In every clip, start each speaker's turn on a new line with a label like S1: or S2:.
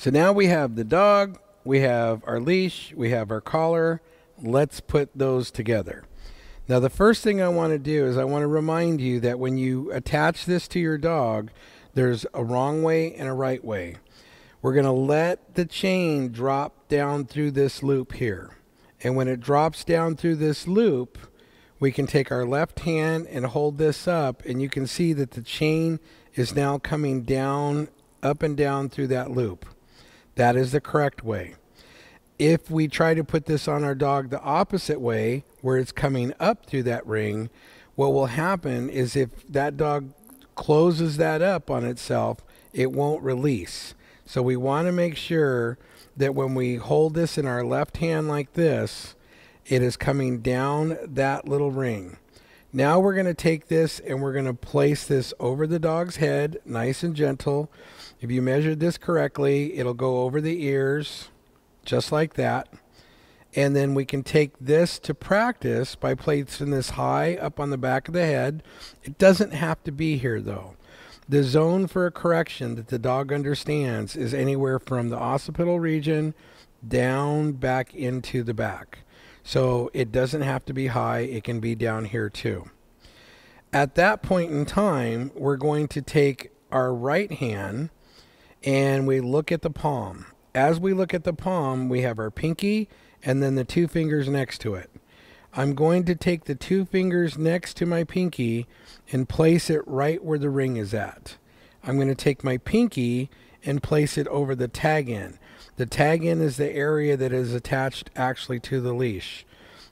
S1: So now we have the dog, we have our leash, we have our collar. Let's put those together. Now, the first thing I want to do is I want to remind you that when you attach this to your dog, there's a wrong way and a right way. We're going to let the chain drop down through this loop here. And when it drops down through this loop, we can take our left hand and hold this up, and you can see that the chain is now coming down, up and down through that loop. That is the correct way. If we try to put this on our dog the opposite way, where it's coming up through that ring, what will happen is if that dog closes that up on itself, it won't release. So we want to make sure that when we hold this in our left hand like this, it is coming down that little ring. Now we're going to take this and we're going to place this over the dog's head, nice and gentle. If you measured this correctly, it'll go over the ears, just like that. And then we can take this to practice by placing this high up on the back of the head. It doesn't have to be here though. The zone for a correction that the dog understands is anywhere from the occipital region down back into the back. So it doesn't have to be high, it can be down here too. At that point in time, we're going to take our right hand and we look at the palm. As we look at the palm, we have our pinky and then the two fingers next to it. I'm going to take the two fingers next to my pinky and place it right where the ring is at. I'm going to take my pinky and place it over the tag end. The tag end is the area that is attached actually to the leash.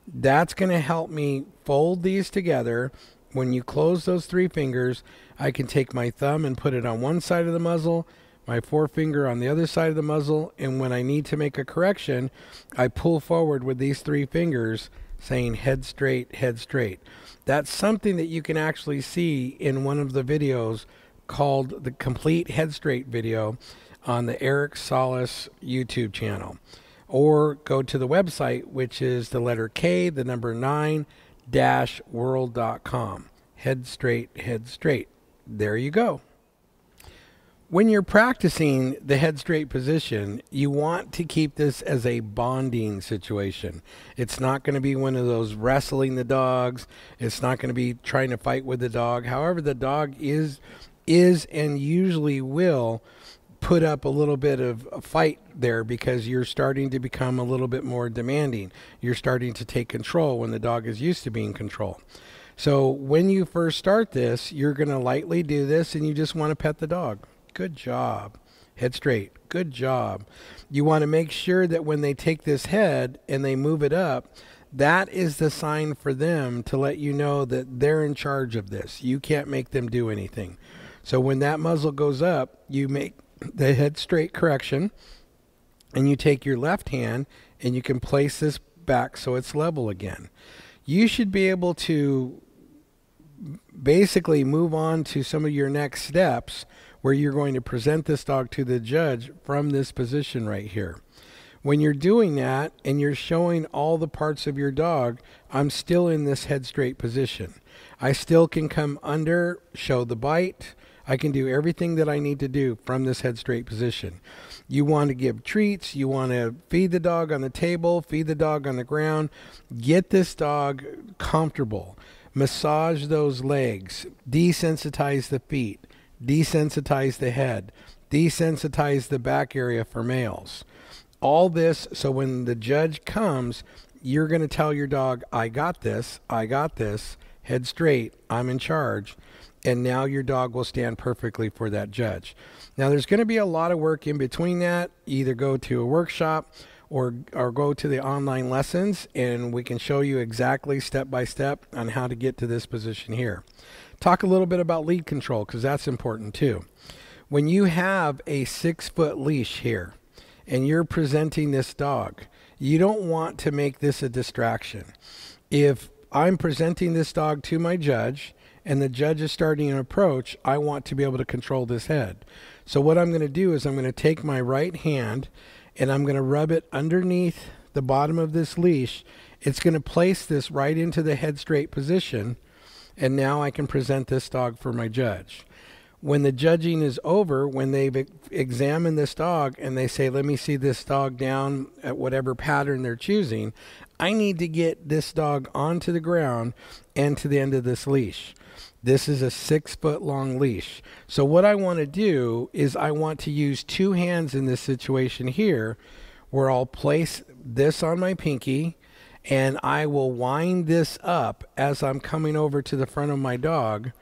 S1: That's going to help me fold these together. When you close those three fingers, I can take my thumb and put it on one side of the muzzle, my forefinger on the other side of the muzzle, and when I need to make a correction, I pull forward with these three fingers saying head straight, head straight. That's something that you can actually see in one of the videos called the complete head straight video on the Eric Salas YouTube channel. Or go to the website, which is the letter K, the number 9 dash world.com. Head straight, head straight. There you go. When you're practicing the head straight position, you want to keep this as a bonding situation. It's not going to be one of those wrestling the dogs. It's not going to be trying to fight with the dog. However, the dog is is and usually will put up a little bit of a fight there because you're starting to become a little bit more demanding. You're starting to take control when the dog is used to being control. So when you first start this, you're going to lightly do this and you just want to pet the dog. Good job. Head straight. Good job. You want to make sure that when they take this head and they move it up, that is the sign for them to let you know that they're in charge of this. You can't make them do anything. So when that muzzle goes up, you make the head straight correction and you take your left hand and you can place this back so it's level again. You should be able to basically move on to some of your next steps where you're going to present this dog to the judge from this position right here. When you're doing that and you're showing all the parts of your dog, I'm still in this head straight position. I still can come under, show the bite. I can do everything that I need to do from this head straight position. You want to give treats, you want to feed the dog on the table, feed the dog on the ground, get this dog comfortable. Massage those legs, desensitize the feet desensitize the head, desensitize the back area for males. All this so when the judge comes, you're going to tell your dog, I got this, I got this, head straight, I'm in charge. And now your dog will stand perfectly for that judge. Now, there's going to be a lot of work in between that. Either go to a workshop or, or go to the online lessons, and we can show you exactly step by step on how to get to this position here. Talk a little bit about lead control because that's important too. When you have a six foot leash here and you're presenting this dog, you don't want to make this a distraction. If I'm presenting this dog to my judge and the judge is starting an approach, I want to be able to control this head. So, what I'm going to do is I'm going to take my right hand and I'm going to rub it underneath the bottom of this leash. It's going to place this right into the head straight position and now I can present this dog for my judge. When the judging is over, when they've examined this dog and they say, let me see this dog down at whatever pattern they're choosing, I need to get this dog onto the ground and to the end of this leash. This is a six foot long leash. So, what I want to do is, I want to use two hands in this situation here where I'll place this on my pinky and I will wind this up as I'm coming over to the front of my dog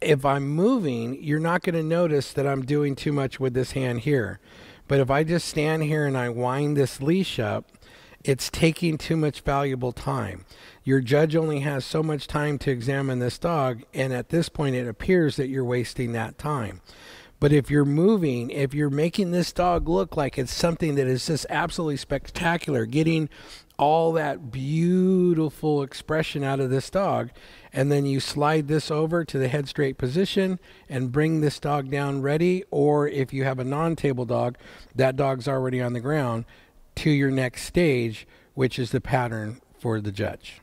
S1: if I'm moving, you're not going to notice that I'm doing too much with this hand here. But if I just stand here and I wind this leash up, it's taking too much valuable time. Your judge only has so much time to examine this dog, and at this point, it appears that you're wasting that time. But if you're moving, if you're making this dog look like it's something that is just absolutely spectacular, getting all that beautiful expression out of this dog, and then you slide this over to the head straight position and bring this dog down ready. Or if you have a non table dog, that dog's already on the ground to your next stage, which is the pattern for the judge.